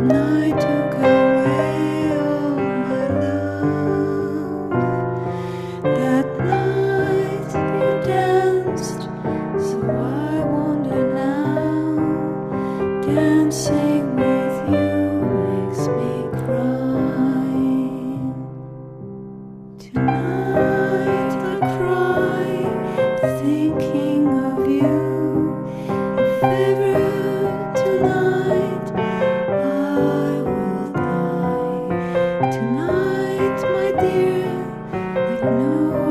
night no.